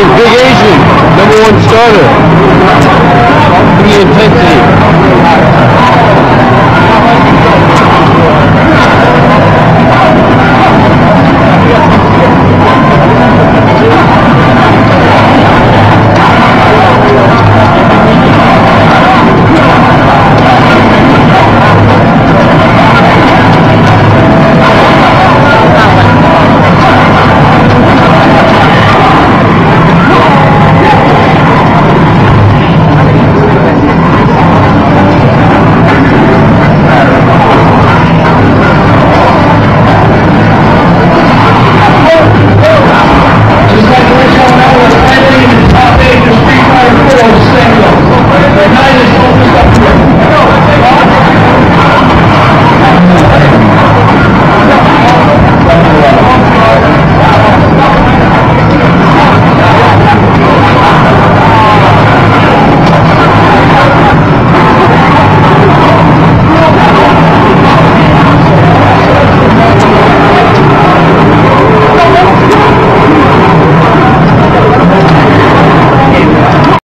Big Asian, number one starter. The intensity.